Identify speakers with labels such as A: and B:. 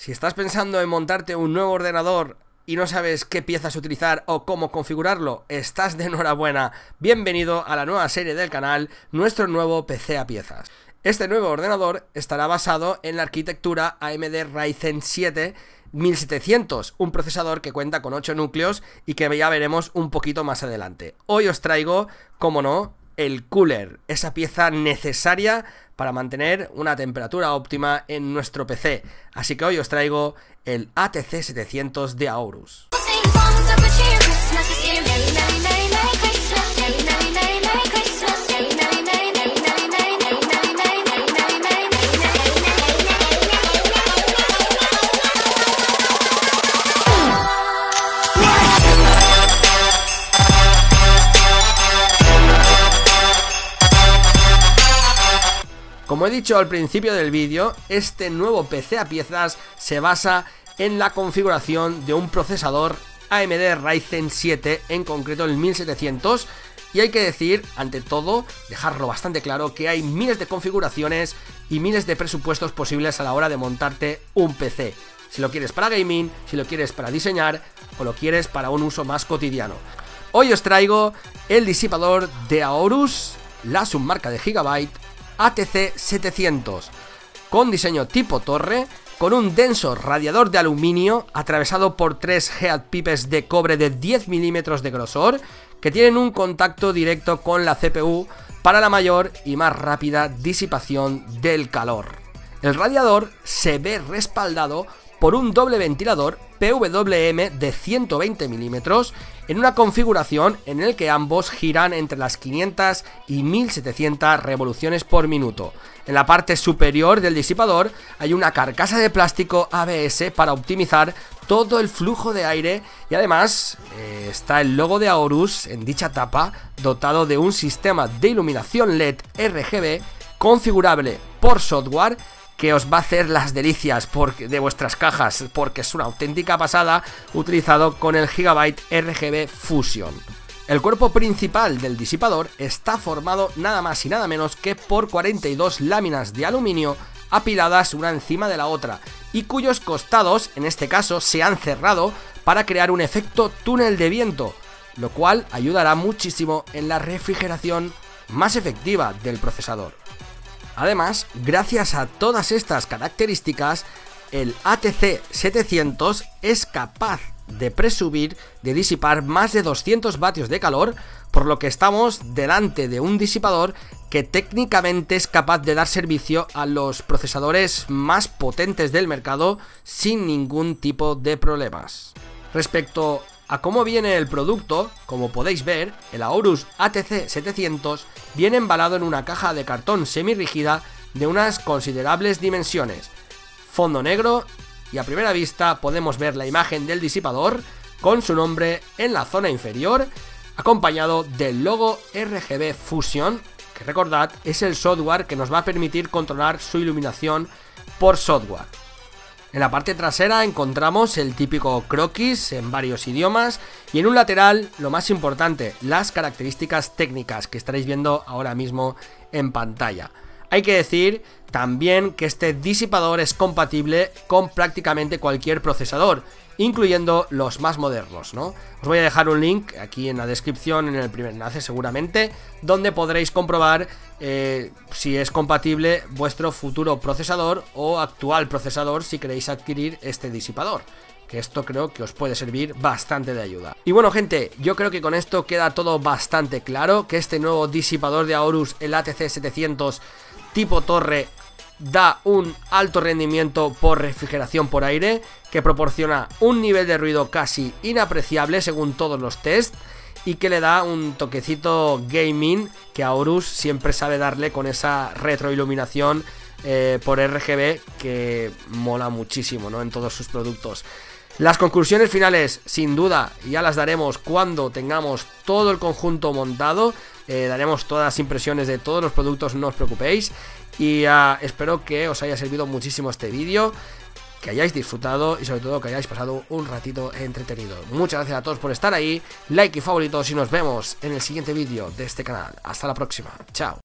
A: Si estás pensando en montarte un nuevo ordenador y no sabes qué piezas utilizar o cómo configurarlo, estás de enhorabuena. Bienvenido a la nueva serie del canal, nuestro nuevo PC a piezas. Este nuevo ordenador estará basado en la arquitectura AMD Ryzen 7 1700, un procesador que cuenta con 8 núcleos y que ya veremos un poquito más adelante. Hoy os traigo, como no, el cooler, esa pieza necesaria para mantener una temperatura óptima en nuestro PC. Así que hoy os traigo el ATC 700 de Aorus. Como he dicho al principio del vídeo, este nuevo PC a piezas se basa en la configuración de un procesador AMD Ryzen 7, en concreto el 1700, y hay que decir, ante todo, dejarlo bastante claro, que hay miles de configuraciones y miles de presupuestos posibles a la hora de montarte un PC. Si lo quieres para gaming, si lo quieres para diseñar o lo quieres para un uso más cotidiano. Hoy os traigo el disipador de Aorus, la submarca de Gigabyte, ATC 700, con diseño tipo torre, con un denso radiador de aluminio atravesado por tres head pipes de cobre de 10 milímetros de grosor, que tienen un contacto directo con la CPU para la mayor y más rápida disipación del calor. El radiador se ve respaldado por un doble ventilador PWM de 120 milímetros en una configuración en el que ambos giran entre las 500 y 1700 revoluciones por minuto. En la parte superior del disipador hay una carcasa de plástico ABS para optimizar todo el flujo de aire y además eh, está el logo de Aorus en dicha tapa dotado de un sistema de iluminación LED RGB configurable por software que os va a hacer las delicias de vuestras cajas, porque es una auténtica pasada utilizado con el Gigabyte RGB Fusion. El cuerpo principal del disipador está formado nada más y nada menos que por 42 láminas de aluminio apiladas una encima de la otra y cuyos costados, en este caso, se han cerrado para crear un efecto túnel de viento, lo cual ayudará muchísimo en la refrigeración más efectiva del procesador. Además, gracias a todas estas características, el ATC 700 es capaz de presubir, de disipar más de 200 vatios de calor, por lo que estamos delante de un disipador que técnicamente es capaz de dar servicio a los procesadores más potentes del mercado sin ningún tipo de problemas. Respecto a cómo viene el producto, como podéis ver, el Aorus ATC 700 viene embalado en una caja de cartón semirrígida de unas considerables dimensiones. Fondo negro y a primera vista podemos ver la imagen del disipador con su nombre en la zona inferior, acompañado del logo RGB Fusion, que recordad es el software que nos va a permitir controlar su iluminación por software. En la parte trasera encontramos el típico croquis en varios idiomas y en un lateral, lo más importante, las características técnicas que estaréis viendo ahora mismo en pantalla. Hay que decir también que este disipador es compatible con prácticamente cualquier procesador, incluyendo los más modernos, ¿no? Os voy a dejar un link aquí en la descripción, en el primer enlace seguramente, donde podréis comprobar eh, si es compatible vuestro futuro procesador o actual procesador si queréis adquirir este disipador que esto creo que os puede servir bastante de ayuda. Y bueno gente, yo creo que con esto queda todo bastante claro, que este nuevo disipador de Aorus, el ATC 700 tipo torre da un alto rendimiento por refrigeración por aire que proporciona un nivel de ruido casi inapreciable según todos los tests y que le da un toquecito gaming que Aorus siempre sabe darle con esa retroiluminación eh, por RGB que mola muchísimo ¿no? en todos sus productos. Las conclusiones finales, sin duda, ya las daremos cuando tengamos todo el conjunto montado. Eh, daremos todas las impresiones de todos los productos, no os preocupéis. Y ah, espero que os haya servido muchísimo este vídeo, que hayáis disfrutado y sobre todo que hayáis pasado un ratito entretenido. Muchas gracias a todos por estar ahí, like y favoritos y nos vemos en el siguiente vídeo de este canal. Hasta la próxima, chao.